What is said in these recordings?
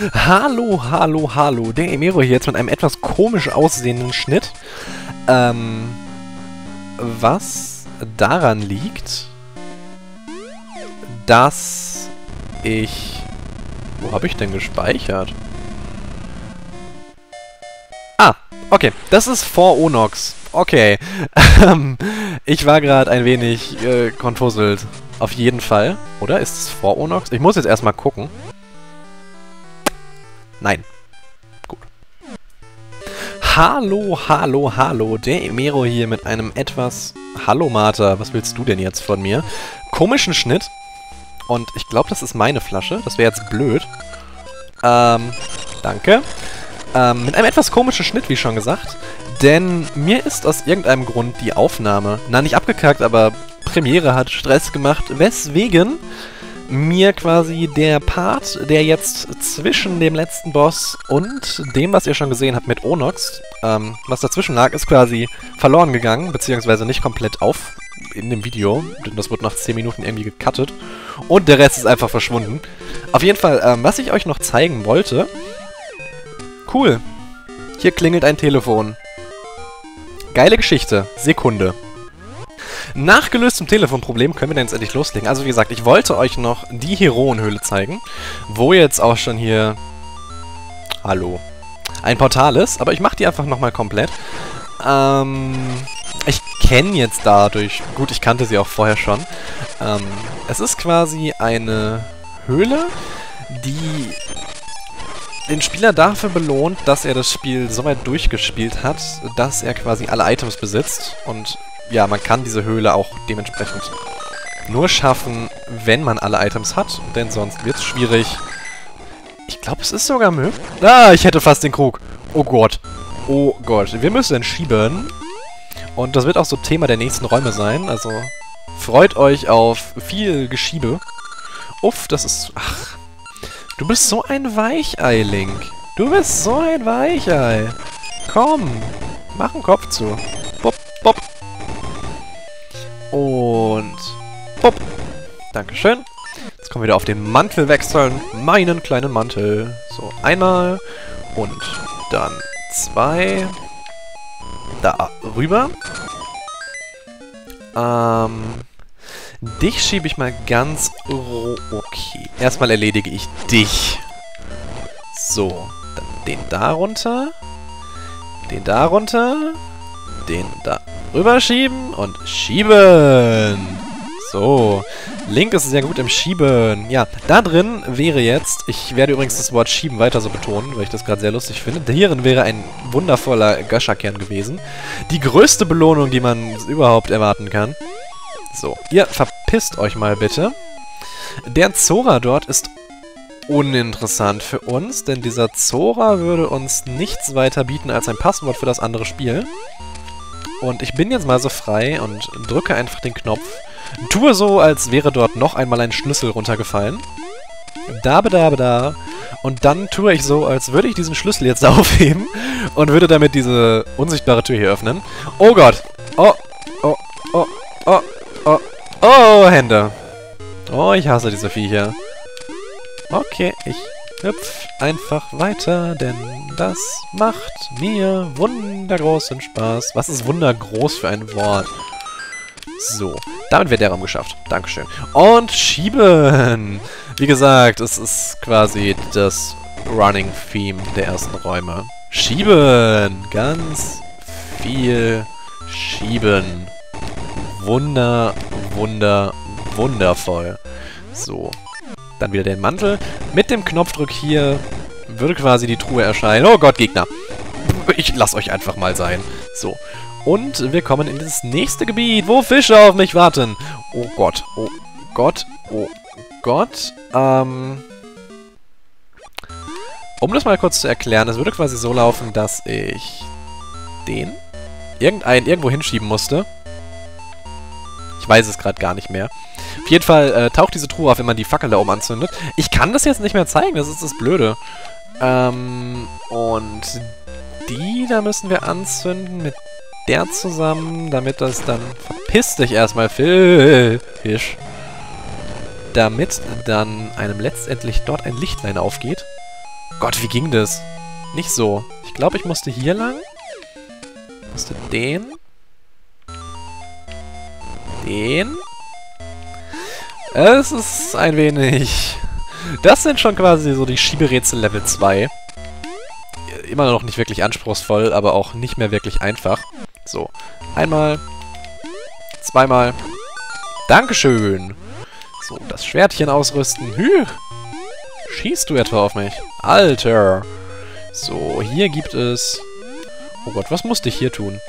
Hallo, hallo, hallo. Der Emero hier jetzt mit einem etwas komisch aussehenden Schnitt. Ähm, was daran liegt, dass ich... Wo habe ich denn gespeichert? Ah, okay. Das ist vor Onox. Okay. Ähm, ich war gerade ein wenig äh, konfuselt. Auf jeden Fall. Oder? Ist es vor Onox? Ich muss jetzt erstmal gucken. Nein. Gut. Hallo, hallo, hallo. Der Emero hier mit einem etwas... Hallo, Martha. Was willst du denn jetzt von mir? Komischen Schnitt. Und ich glaube, das ist meine Flasche. Das wäre jetzt blöd. Ähm, danke. Ähm, mit einem etwas komischen Schnitt, wie schon gesagt. Denn mir ist aus irgendeinem Grund die Aufnahme, na nicht abgekackt, aber Premiere hat Stress gemacht, weswegen mir quasi der Part, der jetzt zwischen dem letzten Boss und dem, was ihr schon gesehen habt mit Onox, ähm, was dazwischen lag, ist quasi verloren gegangen, beziehungsweise nicht komplett auf in dem Video, denn das wird nach 10 Minuten irgendwie gecuttet. Und der Rest ist einfach verschwunden. Auf jeden Fall, ähm, was ich euch noch zeigen wollte... Cool. Hier klingelt ein Telefon. Geile Geschichte. Sekunde. Nach gelöstem Telefonproblem können wir dann jetzt endlich loslegen. Also wie gesagt, ich wollte euch noch die Heroenhöhle zeigen, wo jetzt auch schon hier... Hallo. Ein Portal ist, aber ich mache die einfach nochmal komplett. Ähm... Ich kenne jetzt dadurch... Gut, ich kannte sie auch vorher schon. Ähm, es ist quasi eine Höhle, die den Spieler dafür belohnt, dass er das Spiel so weit durchgespielt hat, dass er quasi alle Items besitzt. Und ja, man kann diese Höhle auch dementsprechend nur schaffen, wenn man alle Items hat, denn sonst wird es schwierig. Ich glaube, es ist sogar möglich. Ah, ich hätte fast den Krug. Oh Gott. Oh Gott. Wir müssen schieben. Und das wird auch so Thema der nächsten Räume sein. Also freut euch auf viel Geschiebe. Uff, das ist... Ach, Du bist so ein Weichei, Link. Du bist so ein Weichei. Komm, mach den Kopf zu. Bop, bop. Und bop. Dankeschön. Jetzt kommen wir wieder auf den Mantel wechseln. Meinen kleinen Mantel. So, einmal. Und dann zwei. Da rüber. Ähm... Dich schiebe ich mal ganz... Okay. Erstmal erledige ich dich. So. Dann den da runter. Den da runter. Den da rüberschieben und schieben. So. Link ist sehr gut im Schieben. Ja, da drin wäre jetzt, ich werde übrigens das Wort Schieben weiter so betonen, weil ich das gerade sehr lustig finde. Hierin wäre ein wundervoller Göscherkern gewesen. Die größte Belohnung, die man überhaupt erwarten kann. So, ihr verpisst euch mal bitte. Der Zora dort ist uninteressant für uns, denn dieser Zora würde uns nichts weiter bieten als ein Passwort für das andere Spiel. Und ich bin jetzt mal so frei und drücke einfach den Knopf. Tue so, als wäre dort noch einmal ein Schlüssel runtergefallen. Da, da, da. Und dann tue ich so, als würde ich diesen Schlüssel jetzt aufheben und würde damit diese unsichtbare Tür hier öffnen. Oh Gott. Oh, oh, oh, oh, Oh, oh, Hände. Oh, ich hasse diese Viecher. Okay, ich hüpf einfach weiter, denn das macht mir wundergroßen Spaß. Was ist wundergroß für ein Wort? So, damit wäre der Raum geschafft. Dankeschön. Und schieben! Wie gesagt, es ist quasi das Running Theme der ersten Räume. Schieben! Ganz viel schieben wunder, wunder, wundervoll. So. Dann wieder den Mantel. Mit dem Knopfdruck hier würde quasi die Truhe erscheinen. Oh Gott, Gegner. Ich lasse euch einfach mal sein. So. Und wir kommen in das nächste Gebiet, wo Fische auf mich warten. Oh Gott, oh Gott, oh Gott. Ähm... Um das mal kurz zu erklären, es würde quasi so laufen, dass ich den irgendeinen irgendwo hinschieben musste. Ich weiß es gerade gar nicht mehr. Auf jeden Fall äh, taucht diese Truhe auf, wenn man die Fackel da oben anzündet. Ich kann das jetzt nicht mehr zeigen, das ist das Blöde. Ähm, und die da müssen wir anzünden mit der zusammen, damit das dann... Verpiss dich erstmal, Fisch. Damit dann einem letztendlich dort ein Lichtlein aufgeht. Gott, wie ging das? Nicht so. Ich glaube, ich musste hier lang. Musste den. Den. Es ist ein wenig... Das sind schon quasi so die Schieberätsel Level 2. Immer noch nicht wirklich anspruchsvoll, aber auch nicht mehr wirklich einfach. So, einmal, zweimal. Dankeschön. So, das Schwertchen ausrüsten. Hü. Schießt du etwa auf mich? Alter. So, hier gibt es... Oh Gott, was musste ich hier tun?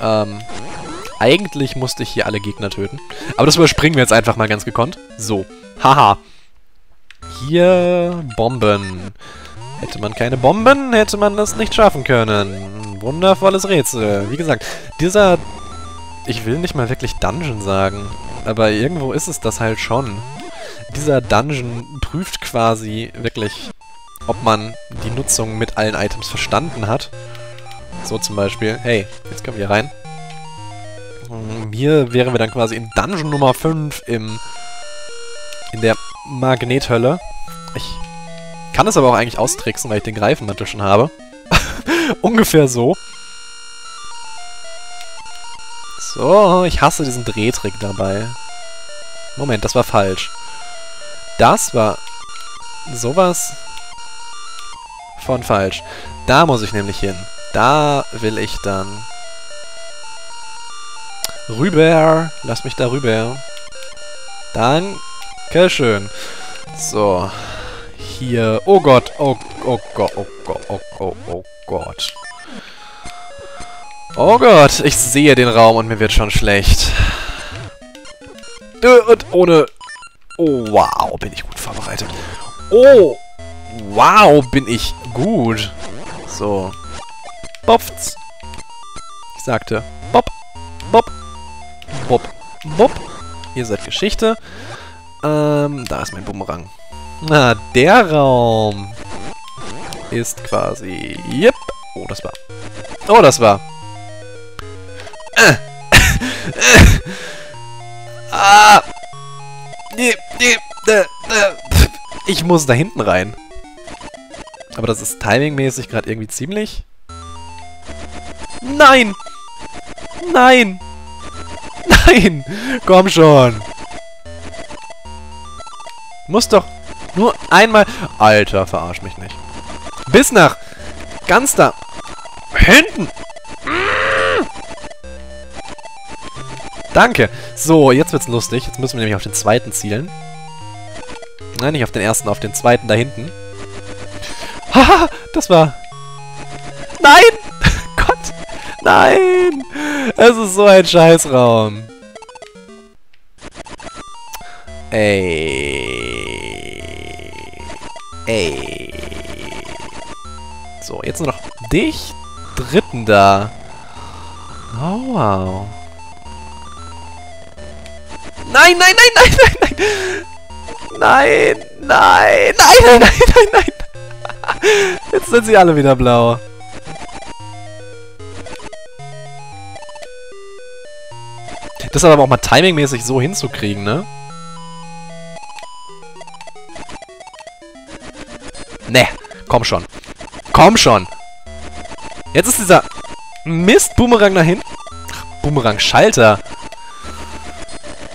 Ähm, eigentlich musste ich hier alle Gegner töten. Aber das überspringen wir jetzt einfach mal ganz gekonnt. So, haha. Hier Bomben. Hätte man keine Bomben, hätte man das nicht schaffen können. Wundervolles Rätsel. Wie gesagt, dieser... Ich will nicht mal wirklich Dungeon sagen, aber irgendwo ist es das halt schon. Dieser Dungeon prüft quasi wirklich, ob man die Nutzung mit allen Items verstanden hat. So zum Beispiel, hey, jetzt können wir hier rein. Hier wären wir dann quasi in Dungeon Nummer 5 im... in der Magnethölle. Ich kann es aber auch eigentlich austricksen, weil ich den Greifenmantel schon habe. Ungefähr so. So, ich hasse diesen Drehtrick dabei. Moment, das war falsch. Das war sowas von falsch. Da muss ich nämlich hin. Da will ich dann rüber. Lass mich da rüber. Dankeschön. So. Hier. Oh Gott. Oh, oh Gott. Oh Gott. Oh, oh, oh Gott. Oh Gott. Ich sehe den Raum und mir wird schon schlecht. Und ohne... Oh, wow. Bin ich gut vorbereitet. Oh. Wow, bin ich gut. So. Bopfts. Ich sagte Bob. Bob. Bob. Bob. Ihr seid Geschichte. Ähm, da ist mein Bumerang. Na, der Raum ist quasi... Yep. Oh, das war... Oh, das war... Äh. ah! Nee, nee, äh, äh. Ich muss da hinten rein. Aber das ist timingmäßig gerade irgendwie ziemlich... Nein! Nein! Nein! Komm schon! Muss doch nur einmal... Alter, verarsch mich nicht. Bis nach... Ganz da... Hinten! Danke. So, jetzt wird's lustig. Jetzt müssen wir nämlich auf den zweiten zielen. Nein, nicht auf den ersten, auf den zweiten da hinten. Haha, das war... Nein! Gott! Nein! Es ist so ein Scheißraum. Ey. Ey. So, jetzt nur noch dich, dritten da. Oh, wow. Nein, nein, nein, nein, nein, nein! Nein, nein, nein, nein, nein, nein, nein! Jetzt sind sie alle wieder blau. Das aber auch mal timingmäßig so hinzukriegen, ne? Komm schon. Komm schon! Jetzt ist dieser Mist-Boomerang dahin. Boomerang-Schalter.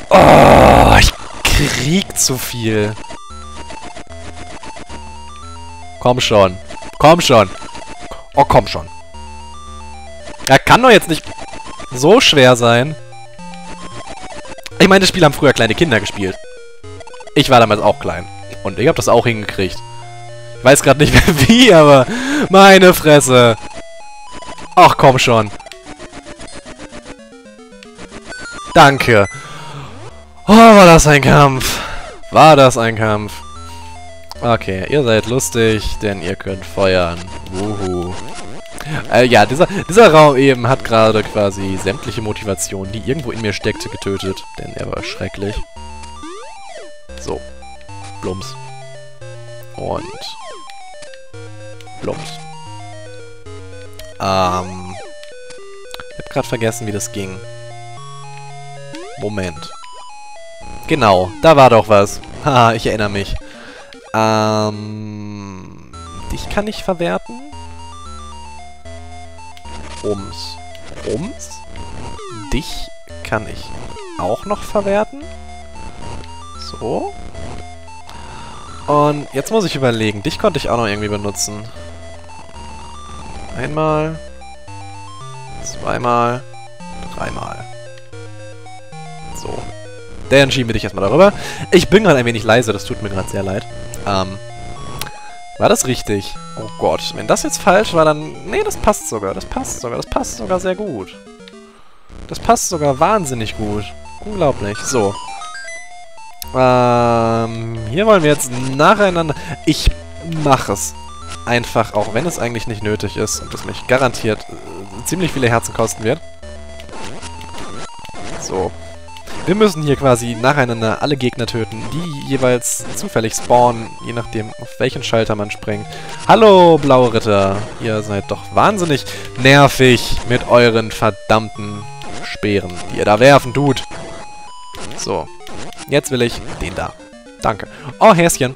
Oh, ich krieg zu viel. Komm schon. Komm schon. Oh, komm schon. Er kann doch jetzt nicht so schwer sein. Ich meine, das Spiel haben früher kleine Kinder gespielt. Ich war damals auch klein. Und ich habe das auch hingekriegt. Ich weiß gerade nicht mehr wie, aber meine Fresse. Ach, komm schon. Danke. Oh, war das ein Kampf. War das ein Kampf. Okay, ihr seid lustig, denn ihr könnt feuern. Wuhu. Äh, ja, dieser, dieser Raum eben hat gerade quasi sämtliche Motivation, die irgendwo in mir steckte, getötet. Denn er war schrecklich. So. Blums. Und Plumps. Ähm. Ich hab gerade vergessen, wie das ging. Moment. Genau, da war doch was. Haha, ich erinnere mich. Ähm. Dich kann ich verwerten. Ums. Ums. Dich kann ich auch noch verwerten. So. Und jetzt muss ich überlegen. Dich konnte ich auch noch irgendwie benutzen. Einmal. Zweimal. Dreimal. So. Dann schieben wir dich erstmal darüber. Ich bin gerade ein wenig leise, das tut mir gerade sehr leid. Ähm, war das richtig? Oh Gott, wenn das jetzt falsch war, dann... Nee, das passt sogar, das passt sogar, das passt sogar sehr gut. Das passt sogar wahnsinnig gut. Unglaublich. So. Ähm, hier wollen wir jetzt nacheinander... Ich mache es. Einfach, auch wenn es eigentlich nicht nötig ist und es mich garantiert äh, ziemlich viele Herzen kosten wird. So. Wir müssen hier quasi nacheinander alle Gegner töten, die jeweils zufällig spawnen, je nachdem, auf welchen Schalter man springt. Hallo, blaue Ritter. Ihr seid doch wahnsinnig nervig mit euren verdammten Speeren, die ihr da werfen tut. So. Jetzt will ich den da. Danke. Oh, Häschen.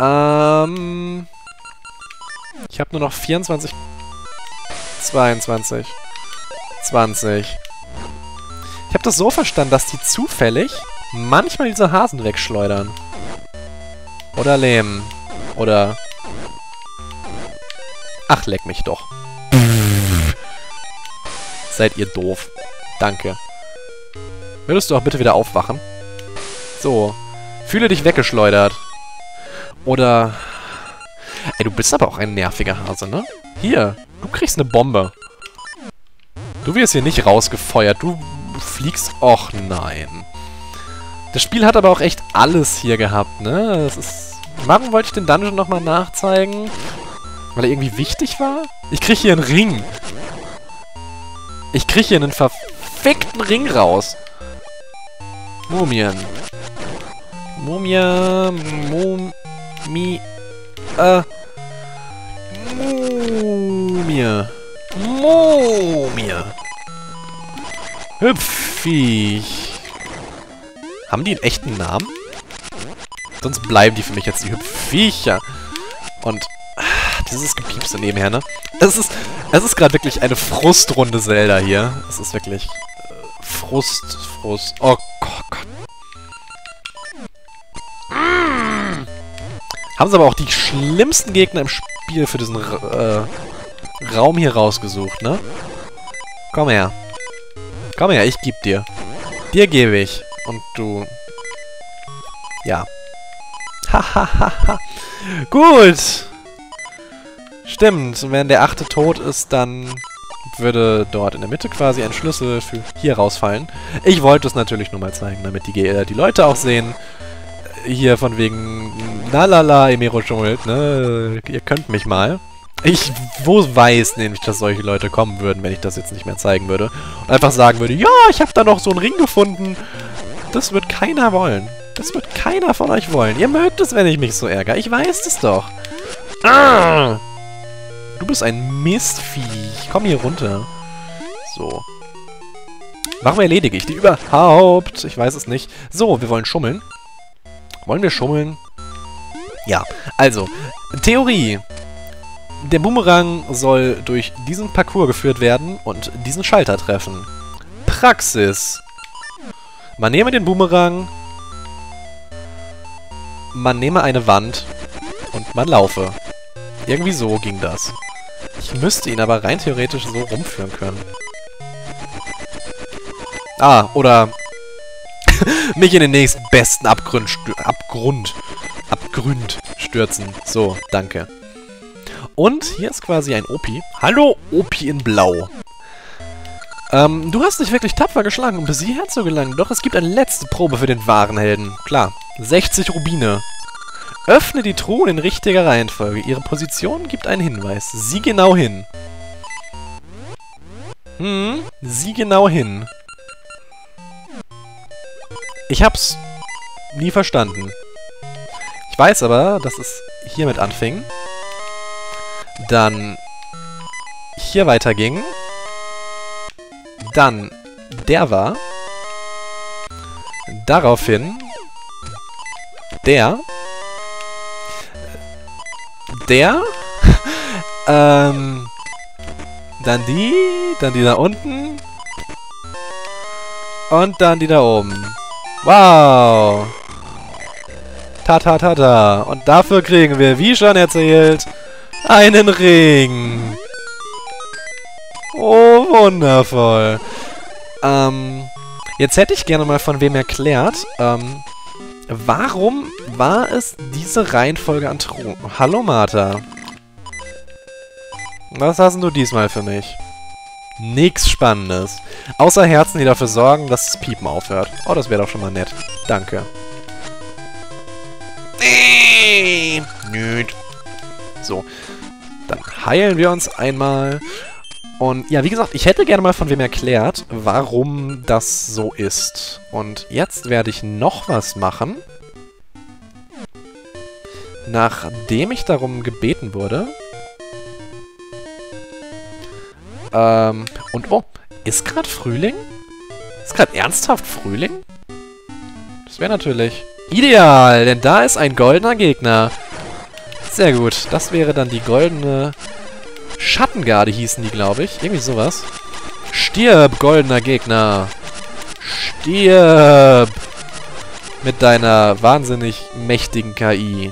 Ähm... Ich habe nur noch 24... 22... 20... Ich habe das so verstanden, dass die zufällig manchmal diese Hasen wegschleudern. Oder lähmen. Oder... Ach, leck mich doch. Seid ihr doof. Danke. Würdest du auch bitte wieder aufwachen? So. Fühle dich weggeschleudert. Oder... Ey, du bist aber auch ein nerviger Hase, ne? Hier, du kriegst eine Bombe. Du wirst hier nicht rausgefeuert. Du fliegst... Och, nein. Das Spiel hat aber auch echt alles hier gehabt, ne? Das ist... Warum wollte ich den Dungeon nochmal nachzeigen? Weil er irgendwie wichtig war? Ich krieg hier einen Ring. Ich krieg hier einen verfickten Ring raus. Mumien. Mumia... Mumi... Äh... Mumie. Mumie. Hüpfviech. Haben die einen echten Namen? Sonst bleiben die für mich jetzt die Hüpfviecher. Und ah, dieses Gepiepste nebenher, ne? Es ist, es ist gerade wirklich eine Frustrunde Zelda hier. Es ist wirklich äh, Frust, Frust. Oh Gott. Haben sie aber auch die schlimmsten Gegner im Spiel für diesen äh, Raum hier rausgesucht, ne? Komm her. Komm her, ich geb dir. Dir gebe ich. Und du... Ja. Hahaha. Gut. Stimmt. Und wenn der achte tot ist, dann würde dort in der Mitte quasi ein Schlüssel für hier rausfallen. Ich wollte es natürlich nur mal zeigen, damit die, äh, die Leute auch sehen. Hier von wegen, lalala, Emero Schuld, ne? Ihr könnt mich mal. Ich wo weiß nämlich, dass solche Leute kommen würden, wenn ich das jetzt nicht mehr zeigen würde. Und einfach sagen würde, ja, ich habe da noch so einen Ring gefunden. Das wird keiner wollen. Das wird keiner von euch wollen. Ihr mögt es, wenn ich mich so ärgere. Ich weiß es doch. Ah! Du bist ein Mistviech. Komm hier runter. So. Warum erledige ich die überhaupt? Ich weiß es nicht. So, wir wollen schummeln. Wollen wir schummeln? Ja. Also, Theorie. Der Boomerang soll durch diesen Parcours geführt werden und diesen Schalter treffen. Praxis. Man nehme den Boomerang, man nehme eine Wand und man laufe. Irgendwie so ging das. Ich müsste ihn aber rein theoretisch so rumführen können. Ah, oder mich in den nächsten besten Abgrund, Abgrund, Abgrund stürzen. So, danke. Und hier ist quasi ein Opi. Hallo, Opi in Blau. Ähm, du hast dich wirklich tapfer geschlagen, um bis hierher zu gelangen. Doch es gibt eine letzte Probe für den wahren Helden. Klar, 60 Rubine. Öffne die Truhen in richtiger Reihenfolge. Ihre Position gibt einen Hinweis. Sieh genau hin. Hm, sieh genau hin. Ich hab's nie verstanden. Ich weiß aber, dass es hiermit anfing dann hier weiterging. Dann der war. Daraufhin der. Der. Ähm, dann die, dann die da unten. Und dann die da oben. Wow. Ta ta ta ta. Und dafür kriegen wir, wie schon erzählt, einen Ring. Oh, wundervoll. Ähm, jetzt hätte ich gerne mal von wem erklärt, ähm, warum war es diese Reihenfolge an Truhen? Hallo, Martha. Was hast du diesmal für mich? Nix Spannendes. Außer Herzen, die dafür sorgen, dass das Piepen aufhört. Oh, das wäre doch schon mal nett. Danke. Nüt. So. Dann heilen wir uns einmal. Und ja, wie gesagt, ich hätte gerne mal von wem erklärt, warum das so ist. Und jetzt werde ich noch was machen. Nachdem ich darum gebeten wurde. Ähm, und oh, ist gerade Frühling? Ist gerade ernsthaft Frühling? Das wäre natürlich ideal, denn da ist ein goldener Gegner. Sehr gut, das wäre dann die goldene Schattengarde hießen die, glaube ich. Irgendwie sowas. Stirb, goldener Gegner. Stirb. Mit deiner wahnsinnig mächtigen KI.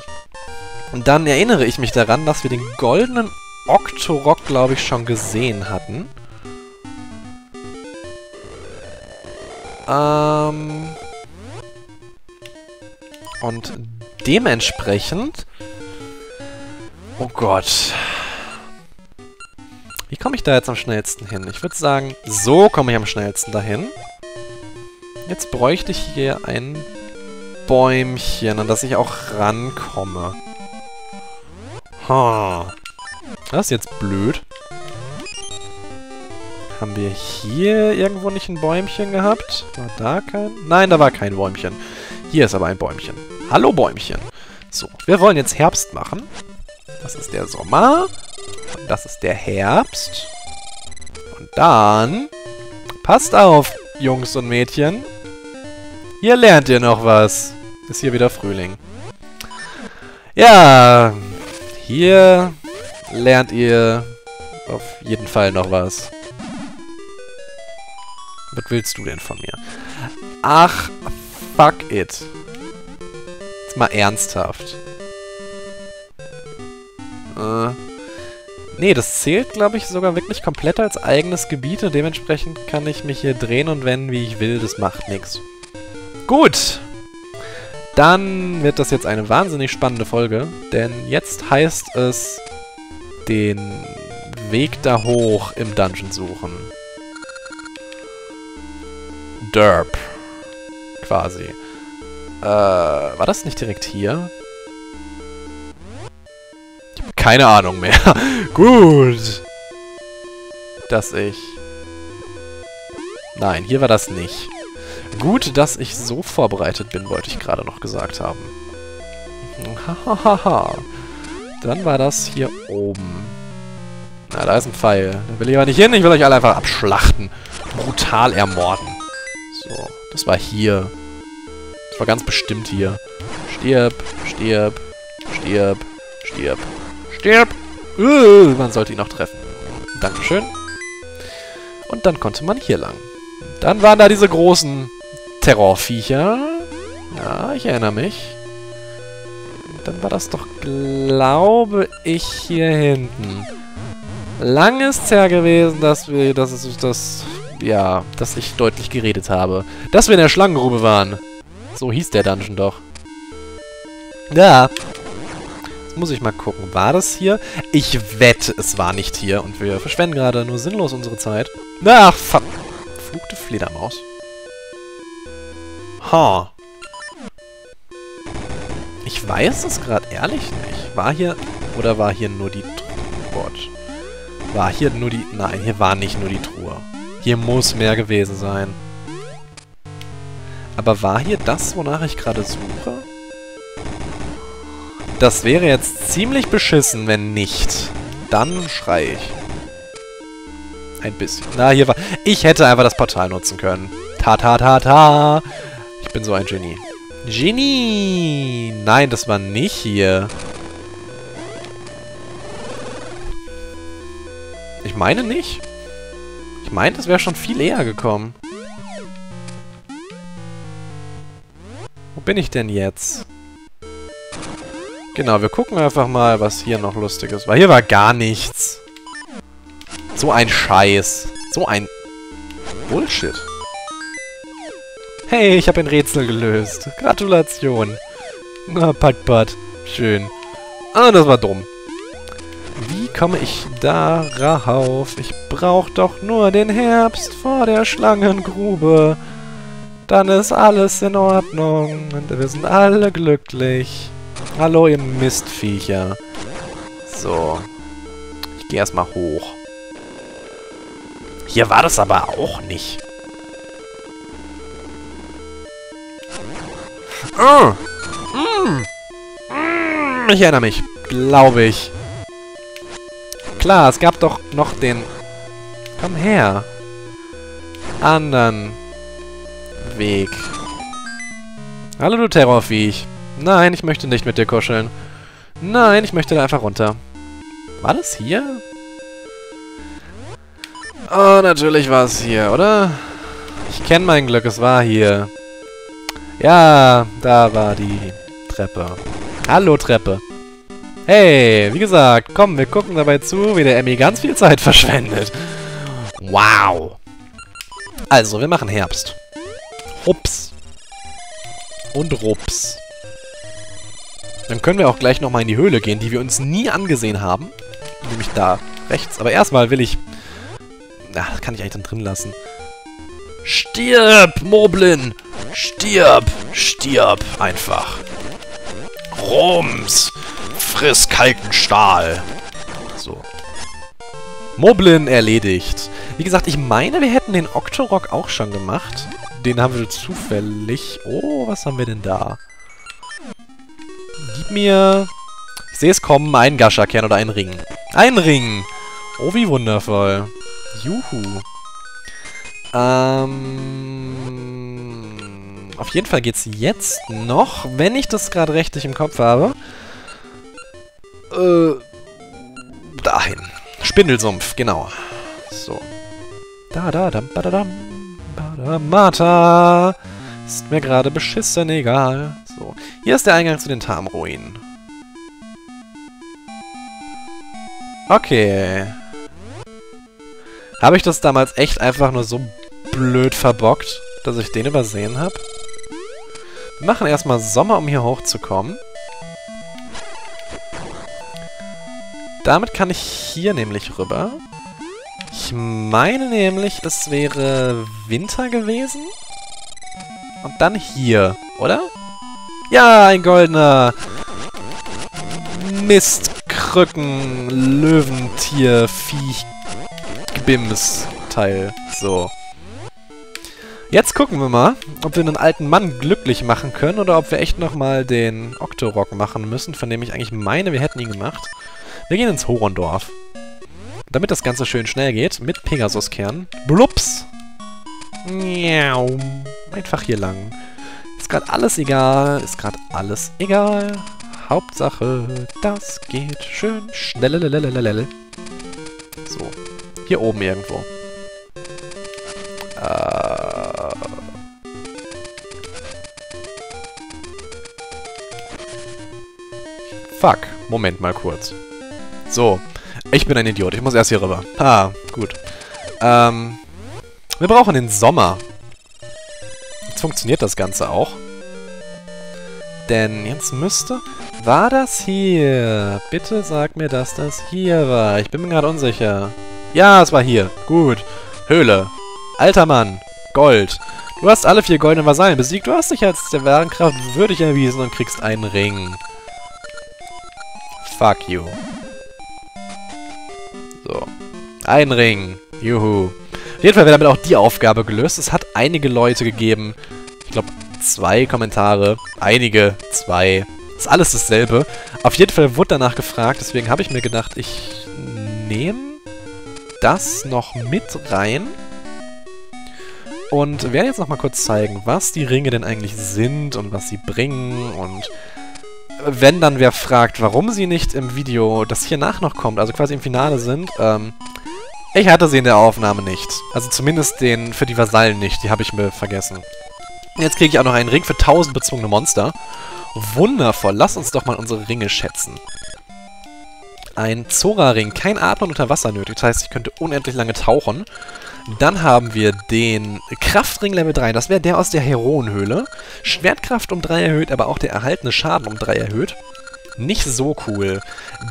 Und dann erinnere ich mich daran, dass wir den goldenen Octorok, glaube ich, schon gesehen hatten. Ähm... Und dementsprechend... Oh Gott. Wie komme ich da jetzt am schnellsten hin? Ich würde sagen, so komme ich am schnellsten dahin. Jetzt bräuchte ich hier ein Bäumchen, an das ich auch rankomme. Ha. Das ist jetzt blöd. Haben wir hier irgendwo nicht ein Bäumchen gehabt? War da kein? Nein, da war kein Bäumchen. Hier ist aber ein Bäumchen. Hallo Bäumchen. So, wir wollen jetzt Herbst machen. Das ist der Sommer. Und das ist der Herbst. Und dann... Passt auf, Jungs und Mädchen. Hier lernt ihr noch was. Ist hier wieder Frühling. Ja, hier lernt ihr auf jeden Fall noch was. Was willst du denn von mir? Ach, fuck it. Mal ernsthaft. Äh, nee, das zählt, glaube ich, sogar wirklich komplett als eigenes Gebiet und dementsprechend kann ich mich hier drehen und wenden, wie ich will. Das macht nichts. Gut. Dann wird das jetzt eine wahnsinnig spannende Folge, denn jetzt heißt es den Weg da hoch im Dungeon suchen. Derp. Quasi. Äh, war das nicht direkt hier? keine Ahnung mehr. Gut. Dass ich... Nein, hier war das nicht. Gut, dass ich so vorbereitet bin, wollte ich gerade noch gesagt haben. Hahaha. Dann war das hier oben. Na, da ist ein Pfeil. Da will ich aber nicht hin. Ich will euch alle einfach abschlachten. Brutal ermorden. So, das war hier. Das war ganz bestimmt hier. Stirb, stirb, stirb, stirb. Stirb! Uh, man sollte ihn noch treffen. Dankeschön. Und dann konnte man hier lang. Dann waren da diese großen Terrorviecher. Ja, ich erinnere mich. Dann war das doch, glaube ich, hier hinten. Lang ist her gewesen, dass wir, dass es, das, ja, dass ich deutlich geredet habe. Dass wir in der Schlangengrube waren. So hieß der Dungeon doch. Ja, muss ich mal gucken. War das hier? Ich wette, es war nicht hier. Und wir verschwenden gerade nur sinnlos unsere Zeit. Ach, verfluchte Fledermaus. Ha. Ich weiß es gerade ehrlich nicht. War hier... Oder war hier nur die Truhe? War hier nur die... Nein, hier war nicht nur die Truhe. Hier muss mehr gewesen sein. Aber war hier das, wonach ich gerade suche? Das wäre jetzt ziemlich beschissen, wenn nicht. Dann schrei ich. Ein bisschen. Na, hier war... Ich hätte einfach das Portal nutzen können. Ta ta ta ta. Ich bin so ein Genie. Genie! Nein, das war nicht hier. Ich meine nicht. Ich meinte, es wäre schon viel eher gekommen. Bin ich denn jetzt? Genau, wir gucken einfach mal, was hier noch lustig ist. Weil hier war gar nichts. So ein Scheiß. So ein Bullshit. Hey, ich habe ein Rätsel gelöst. Gratulation. Na, Pat Pat. Schön. Ah, das war dumm. Wie komme ich da rauf? Ich brauche doch nur den Herbst vor der Schlangengrube. Dann ist alles in Ordnung und wir sind alle glücklich. Hallo, ihr Mistviecher. So. Ich gehe erstmal hoch. Hier war das aber auch nicht. Oh. Mm. Mm. Ich erinnere mich. Glaube ich. Klar, es gab doch noch den... Komm her. Anderen Weg. Hallo, du Terrorviech. Nein, ich möchte nicht mit dir kuscheln. Nein, ich möchte da einfach runter. War das hier? Oh, natürlich war es hier, oder? Ich kenne mein Glück, es war hier. Ja, da war die Treppe. Hallo, Treppe. Hey, wie gesagt, komm, wir gucken dabei zu, wie der Emmy ganz viel Zeit verschwendet. Wow. Also, wir machen Herbst. Hups. Und Rups. Dann können wir auch gleich nochmal in die Höhle gehen, die wir uns nie angesehen haben. Nämlich da rechts. Aber erstmal will ich... Ach, das kann ich eigentlich dann drin lassen. Stirb, Moblin! Stirb! Stirb! Einfach. Rums! Friss kalten Stahl! So. Moblin erledigt. Wie gesagt, ich meine, wir hätten den Octorok auch schon gemacht. Den haben wir zufällig... Oh, was haben wir denn da? Gib mir... Ich sehe es kommen, ein Gascha-Kern oder ein Ring. Ein Ring! Oh, wie wundervoll. Juhu. Ähm... Auf jeden Fall geht's jetzt noch, wenn ich das gerade richtig im Kopf habe. Äh... Dahin. Spindelsumpf, genau. So. Da, da, da, da, da, da. Mata! Ist mir gerade beschissen egal. So, hier ist der Eingang zu den Tarmruinen. Okay. Habe ich das damals echt einfach nur so blöd verbockt, dass ich den übersehen habe? Wir machen erstmal Sommer, um hier hochzukommen. Damit kann ich hier nämlich rüber. Ich meine nämlich, es wäre Winter gewesen. Und dann hier, oder? Ja, ein goldener Mistkrücken, Löwentier, Viech, Bims Teil. So. Jetzt gucken wir mal, ob wir einen alten Mann glücklich machen können oder ob wir echt nochmal den Octorok machen müssen, von dem ich eigentlich meine, wir hätten ihn gemacht. Wir gehen ins Horondorf. Damit das Ganze schön schnell geht, mit Pegasus-Kern. Blups! Miau. Einfach hier lang. Ist gerade alles egal. Ist gerade alles egal. Hauptsache, das geht schön schnell. So. Hier oben irgendwo. Äh... Fuck. Moment mal kurz. So. Ich bin ein Idiot. Ich muss erst hier rüber. Ah, gut. Ähm, wir brauchen den Sommer. Jetzt funktioniert das Ganze auch. Denn jetzt müsste... War das hier? Bitte sag mir, dass das hier war. Ich bin mir gerade unsicher. Ja, es war hier. Gut. Höhle. Alter Mann. Gold. Du hast alle vier goldenen Vasallen besiegt. Du hast dich als der wahren Kraft würdig erwiesen und kriegst einen Ring. Fuck you. Ein Ring. Juhu. Auf jeden Fall wäre damit auch die Aufgabe gelöst. Es hat einige Leute gegeben. Ich glaube, zwei Kommentare. Einige, zwei. Ist alles dasselbe. Auf jeden Fall wurde danach gefragt. Deswegen habe ich mir gedacht, ich nehme das noch mit rein. Und werde jetzt noch mal kurz zeigen, was die Ringe denn eigentlich sind und was sie bringen und wenn dann wer fragt, warum sie nicht im Video das hier nach noch kommt, also quasi im Finale sind, ähm, Ich hatte sie in der Aufnahme nicht. Also zumindest den für die Vasallen nicht. Die habe ich mir vergessen. Jetzt kriege ich auch noch einen Ring für 1000 bezwungene Monster. Wundervoll. Lass uns doch mal unsere Ringe schätzen. Ein Zora-Ring. Kein Atmen unter Wasser nötig. Das heißt, ich könnte unendlich lange tauchen. Dann haben wir den Kraftring Level 3. Das wäre der aus der Heroenhöhle. Schwertkraft um 3 erhöht, aber auch der erhaltene Schaden um 3 erhöht. Nicht so cool.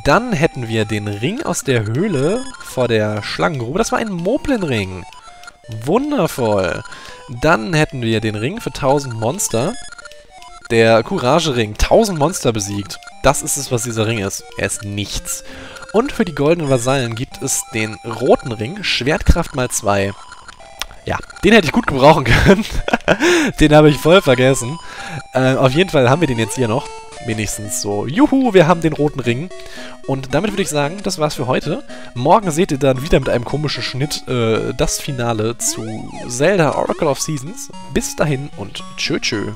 Dann hätten wir den Ring aus der Höhle vor der Schlangengrube. Das war ein Moblin-Ring. Wundervoll. Dann hätten wir den Ring für 1000 Monster. Der Courage-Ring. 1000 Monster besiegt. Das ist es, was dieser Ring ist. Er ist nichts. Und für die goldenen Vasallen gibt es den roten Ring. Schwertkraft mal 2. Ja, den hätte ich gut gebrauchen können. den habe ich voll vergessen. Äh, auf jeden Fall haben wir den jetzt hier noch. Wenigstens so. Juhu, wir haben den roten Ring. Und damit würde ich sagen, das war's für heute. Morgen seht ihr dann wieder mit einem komischen Schnitt äh, das Finale zu Zelda Oracle of Seasons. Bis dahin und tschö tschö.